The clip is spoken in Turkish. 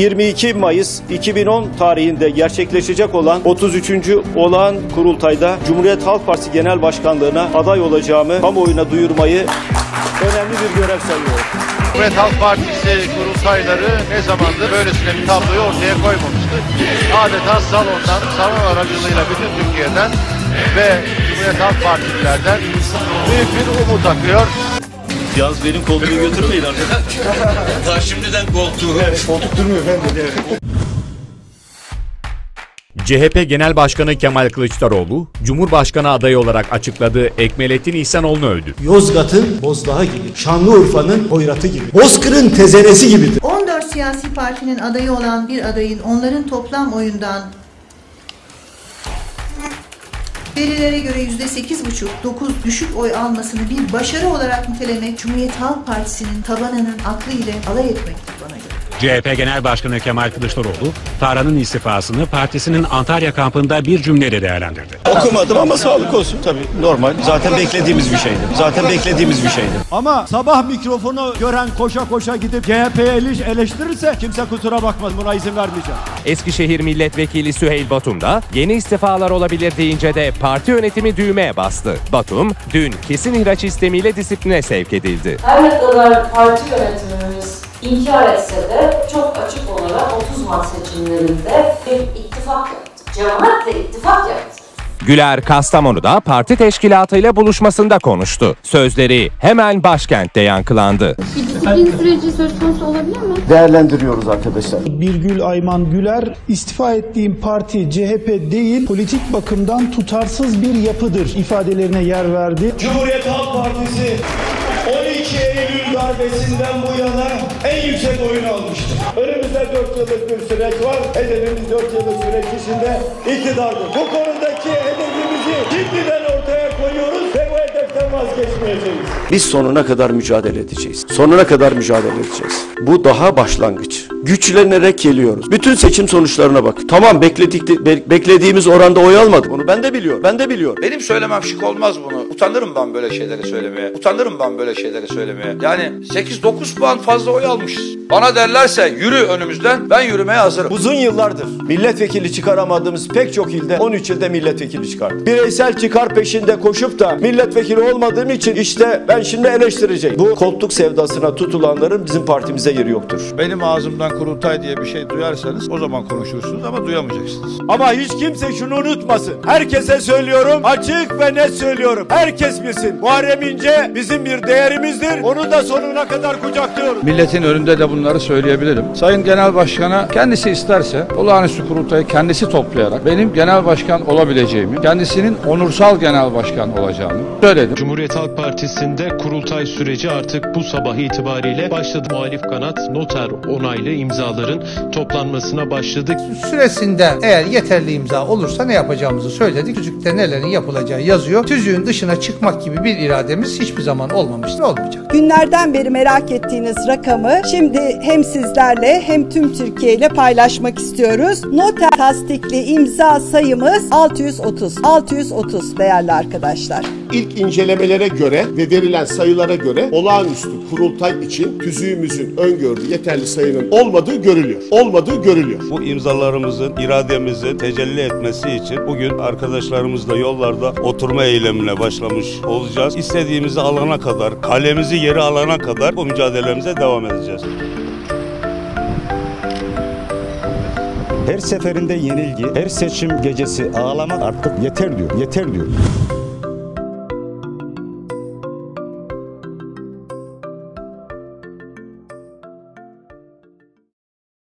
22 Mayıs 2010 tarihinde gerçekleşecek olan 33. olağan kurultayda Cumhuriyet Halk Partisi Genel Başkanlığına aday olacağımı kamuoyuna duyurmayı önemli bir görev sayıyorum. Cumhuriyet Halk Partisi kurultayları ne zamandır böylesine bir tabloyu ortaya koymamıştı. Adeta salondan, salon aracılığıyla bütün Türkiye'den ve Cumhuriyet Halk Partililerden büyük bir umut akıyor. Yalnız benim kolumu götürmeyin arkadaşlar. Daha şimdiden koltuğu. CHP Genel Başkanı Kemal Kılıçdaroğlu, Cumhurbaşkanı adayı olarak açıkladığı Ekmelettin İhsanoğlu'nu övdü. Yozgat'ın bozdağı gibi, Şanlıurfa'nın hoyratı gibi, Bozkır'ın tezenesi gibidir. 14 siyasi partinin adayı olan bir adayın onların toplam oyundan verilere göre %8,5-9 düşük oy almasını bir başarı olarak nitelemek Cumhuriyet Halk Partisi'nin tabanının aklı ile alay etmektir bana göre. CHP Genel Başkanı Kemal Kılıçdaroğlu, Tarhan'ın istifasını partisinin Antalya kampında bir cümleyle değerlendirdi. Okumadım ama sağlık olsun tabii normal. Zaten beklediğimiz bir şeydi. Zaten beklediğimiz bir şeydi. Ama sabah mikrofonu gören koşa koşa gidip CHP'yi eleştirirse kimse kusura bakmaz buna izin vermeyeceğim. Eskişehir Milletvekili Süheyl Batum da yeni istifalar olabilir deyince de parti yönetimi düğmeye bastı. Batum dün kesin ihraç istemiyle disipline sevk edildi. Her ne kadar parti yönetimimiz inkar etse de çok açık olarak 30 Mart seçimlerinde bir ittifak yaptı. Cemaatle ittifak yaptı. Güler Kastamonu'da parti teşkilatıyla buluşmasında konuştu. Sözleri hemen başkentte yankılandı. Bir disiplin süreci söz konusu olabilir mi? Değerlendiriyoruz arkadaşlar. Birgül Ayman Güler istifa ettiğim parti CHP değil politik bakımdan tutarsız bir yapıdır ifadelerine yer verdi. Cumhuriyet Halk Partisi 12 Eylül darbesinden bu yana en yüksek oyunu almıştır. Önümüzde 4 yıllık bir süreç var. Hedefimiz 4 yıllık süreç içinde iktidardır. Bu konudaki hedefimizi şimdiden ortaya koyuyoruz ve bu hedeften vazgeçmeyeceğiz. Biz sonuna kadar mücadele edeceğiz. Sonuna kadar mücadele edeceğiz. Bu daha başlangıç. Güçlenerek geliyoruz. Bütün seçim sonuçlarına bak. Tamam bekledik, be- beklediğimiz oranda oy almadık. Onu ben de biliyorum. Ben de biliyorum. Benim söylemem şık olmaz bunu. Utanırım ben böyle şeyleri söylemeye. Utanırım ben böyle şeyleri söylemeye. Yani 8-9 puan fazla oy almışız. Bana derlerse yürü önümüzden ben yürümeye hazırım. Uzun yıllardır milletvekili çıkaramadığımız pek çok ilde 13 ilde milletvekili çıkardık. Bireysel çıkar peşinde koşup da milletvekili olmadığım için işte ben şimdi eleştireceğim. Bu koltuk sevdasına tutulanların bizim partimize yeri yoktur. Benim ağzımdan kurultay diye bir şey duyarsanız o zaman konuşursunuz ama duyamayacaksınız. Ama hiç kimse şunu unutmasın. Herkese söylüyorum, açık ve net söylüyorum. Herkes bilsin. Muharrem İnce bizim bir değerimizdir. Onu da sonuna kadar kucaklıyoruz. Milletin önünde de bunları söyleyebilirim. Sayın Genel Başkan'a kendisi isterse olağanüstü kurultayı kendisi toplayarak benim genel başkan olabileceğimi, kendisinin onursal genel başkan olacağını söyledim. Cumhuriyet Halk Partisi'nde kurultay süreci artık bu sabah itibariyle başladı. Muhalif kanat noter onaylı imzaların toplanmasına başladık. Süresinde eğer yeterli imza olursa ne yapacağımızı söyledik. Tüzükte nelerin yapılacağı yazıyor. Tüzüğün dışına çıkmak gibi bir irademiz hiçbir zaman olmamıştır, olmayacak. Günlerden beri merak ettiğiniz rakamı şimdi hem sizlerle hem tüm Türkiye ile paylaşmak istiyoruz. Noter tasdikli imza sayımız 630. 630 değerli arkadaşlar. İlk incelemelere göre ve verilen sayılara göre olağanüstü kurultay için tüzüğümüzün öngördüğü yeterli sayının olmadığı görülüyor. Olmadığı görülüyor. Bu imzalarımızın irademizin tecelli etmesi için bugün arkadaşlarımızla yollarda oturma eylemine başlamış olacağız. İstediğimizi alana kadar, kalemizi yeri alana kadar bu mücadelemize devam edeceğiz. Her seferinde yenilgi, her seçim gecesi ağlamak artık yeter diyor. Yeter diyor.